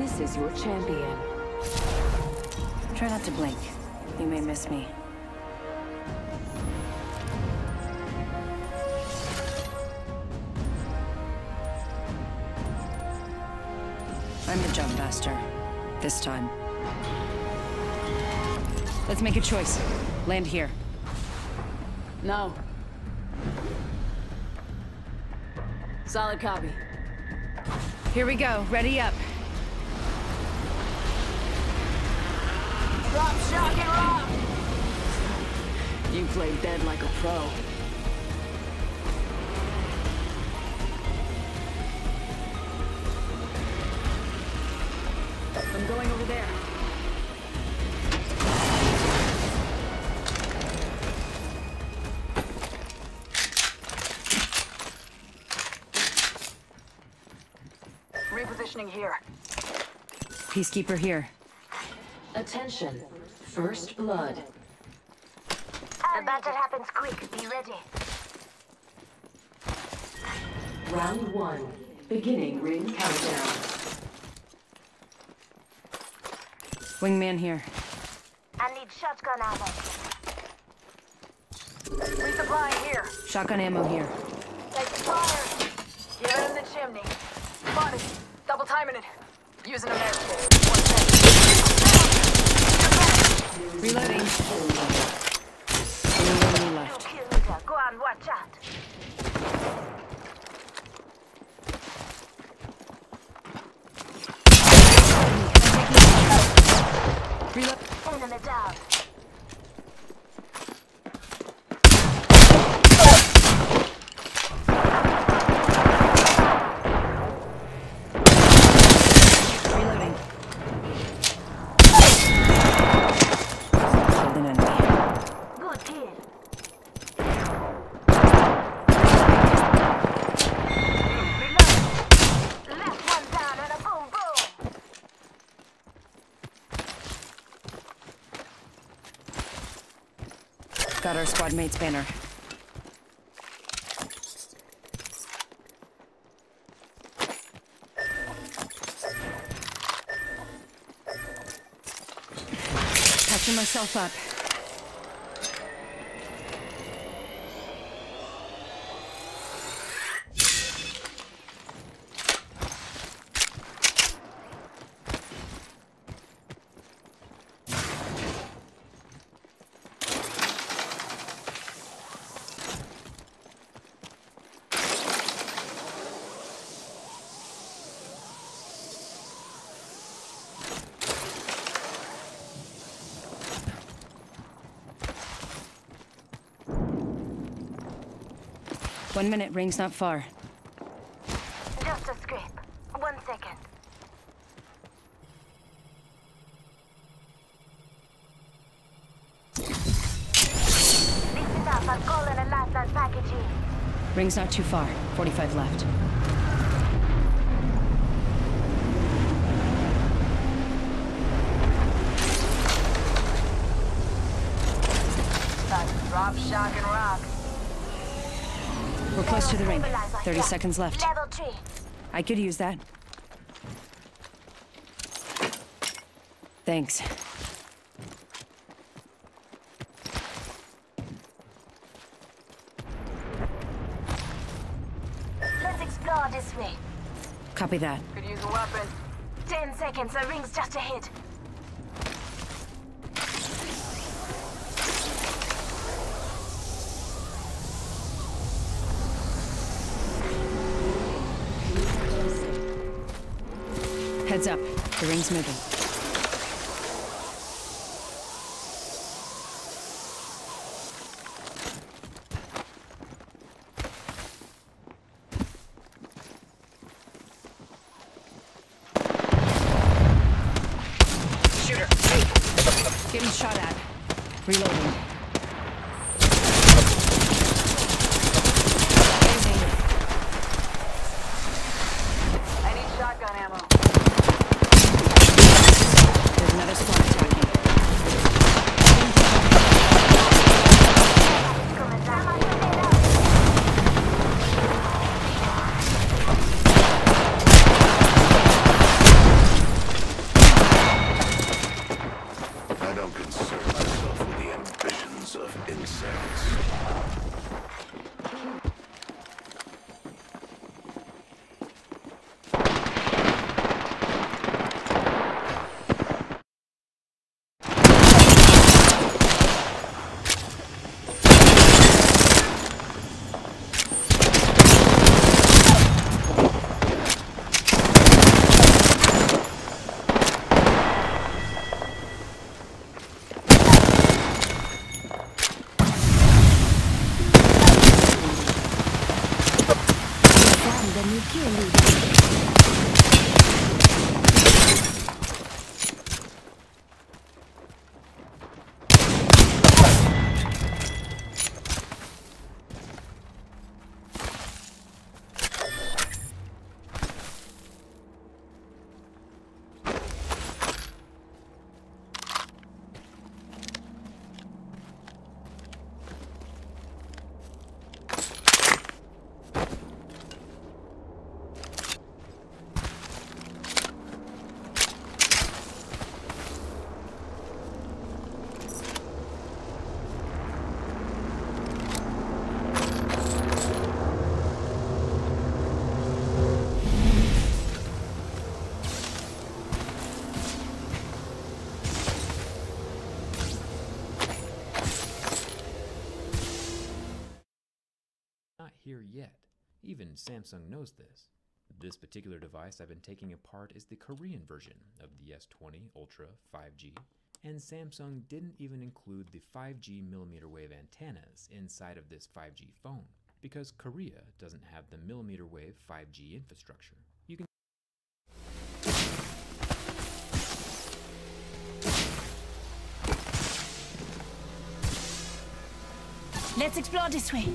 This is your champion. Try not to blink. You may miss me. I'm the jump master. This time. Let's make a choice. Land here. No. Solid copy. Here we go. Ready up. Shock, and rock! You play dead like a pro. I'm going over there. Repositioning here. Peacekeeper here. Attention. First blood. The battle happens quick. Be ready. Round one. Beginning ring countdown. Wingman here. I need shotgun ammo. Resupplying here. Shotgun ammo here. Take fire. Give it in the chimney. Spotted. Double timing it. Using a med kit. Reloading. Only one You left. kill leader. Go on, watch out. Reload. Enemy down. Reloading. Killed an enemy. Good kill. Reload. Left one down and a boom boom. Got our squad mate's banner. Patching myself up. One minute, ring's not far. Just a scrape. One second. Listen up, I'm calling a lifeline package in. Ring's not too far. 45 left. Drop, shock, and rock. We're close to the ring. 30 seconds left. Level 3. I could use that. Thanks. Let's explore this way. Copy that. Could use a weapon. 10 seconds, the ring's just ahead. Heads up. The ring's moving. Shooter. Getting shot at. Reloading. concern myself with the ambitions of insects. securely. Even Samsung knows this. This particular device I've been taking apart is the Korean version of the S20 Ultra 5G, and Samsung didn't even include the 5G millimeter wave antennas inside of this 5G phone because Korea doesn't have the millimeter wave 5G infrastructure. You can Let's explore this way.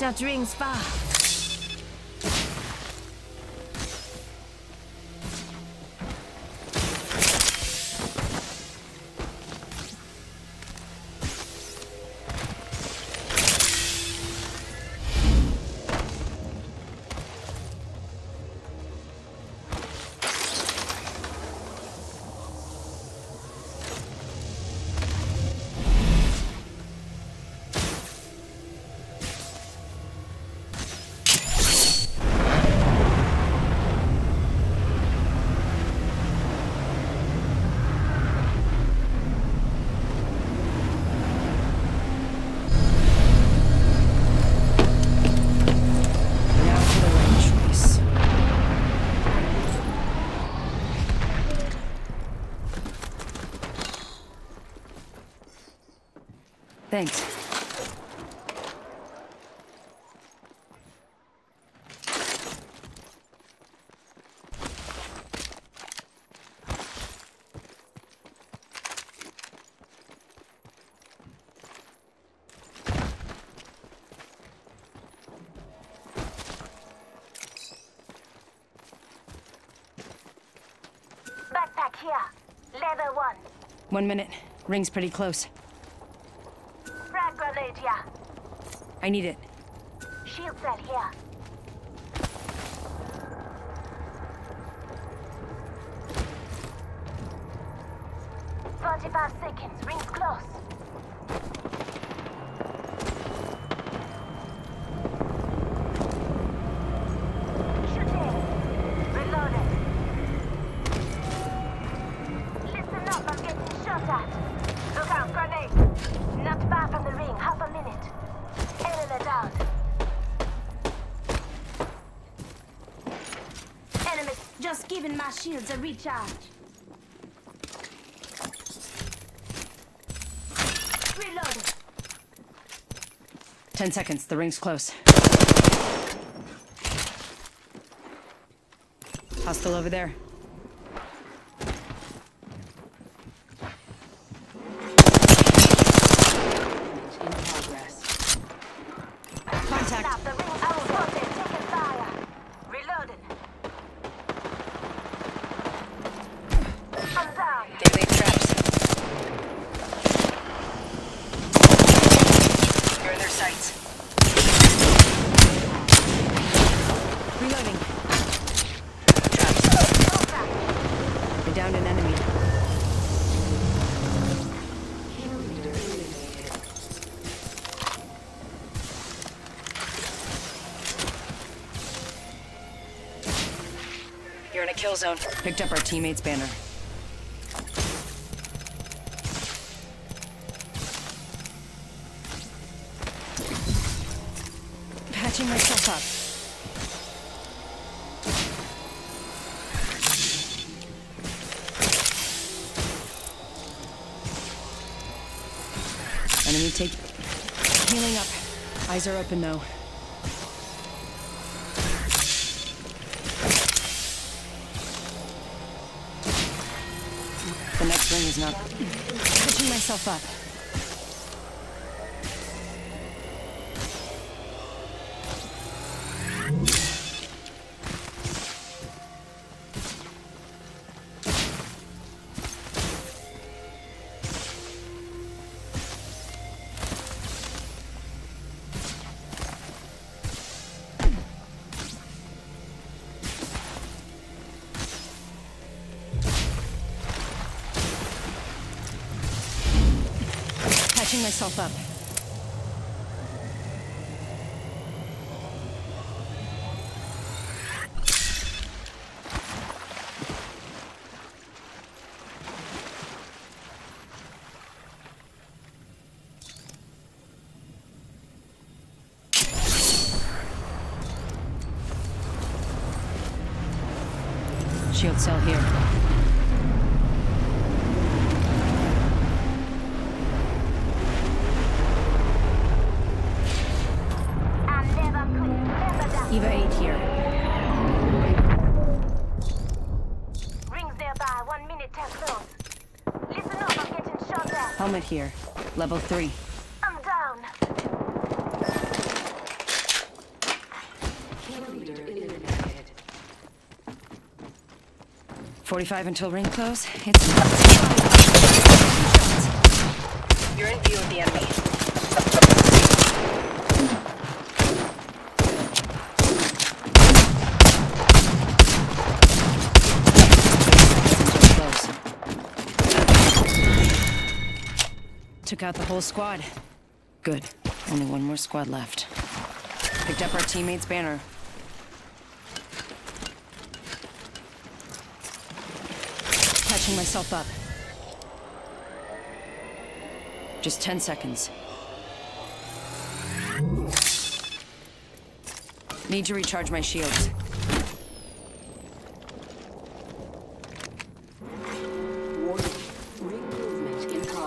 That rings far. Thanks. Backpack here. Level one. One minute. Ring's pretty close. I need it. Shield cell here. Forty-five seconds. Rings close. Just giving my shields a recharge. Reloading. Ten seconds. The ring's close. Hostile over there. Zone. Picked up our teammate's banner. Patching myself up. Enemy take. Healing up. Eyes are open though. Is not. Pitching myself up. Myself up. Shield cell here. I never quit, never die. Eva 8 here. Rings nearby, one minute till close. Listen up, I'm getting shot at. Helmet here. Level 3. I'm down. Forty-five until ring close. It's You're in view of the enemy. Took out the whole squad. Good. Only one more squad left. Picked up our teammate's banner. Catching myself up. Just 10 seconds. Need to recharge my shields.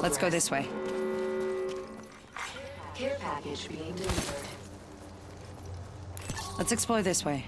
Let's go this way. Package being delivered. Let's explore this way.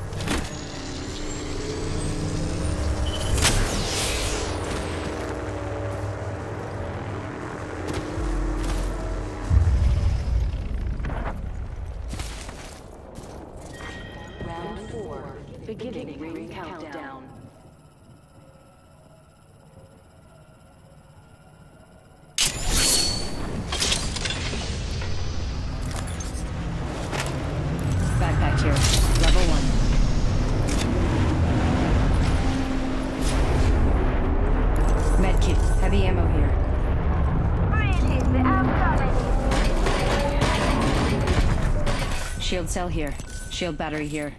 Shield cell here. Shield battery here.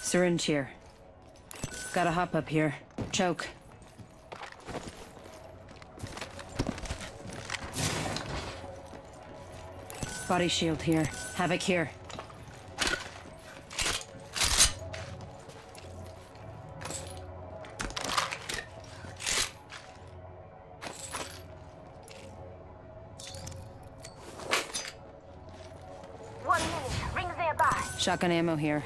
Syringe here. Gotta hop up here. Choke. Body shield here. Havoc here. Shotgun ammo here.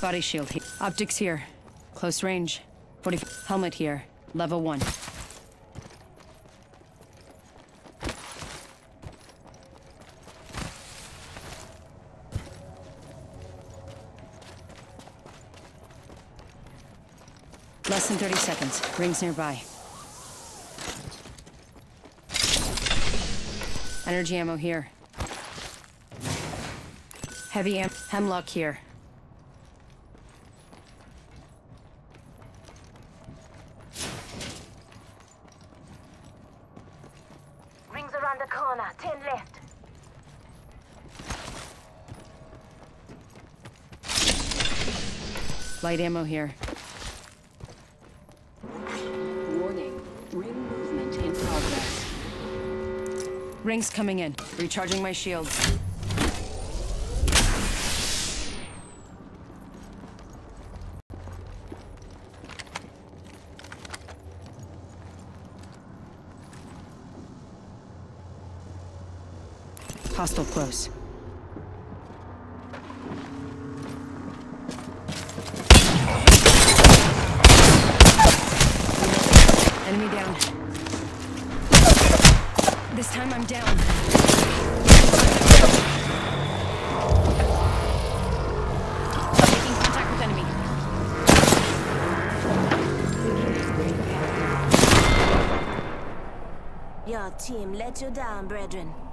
Body shield here. Optics here. Close range. 40. Helmet here. Level 1. Less than 30 seconds. Rings nearby. Energy ammo here. Heavy am Hemlok here. Rings around the corner, ten left. Light ammo here. Rings coming in. Recharging my shields. Hostile close. Your team let you down, brethren.